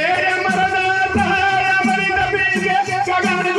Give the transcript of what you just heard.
జయ మరణ సహాయ మరిత పీకే సగాడు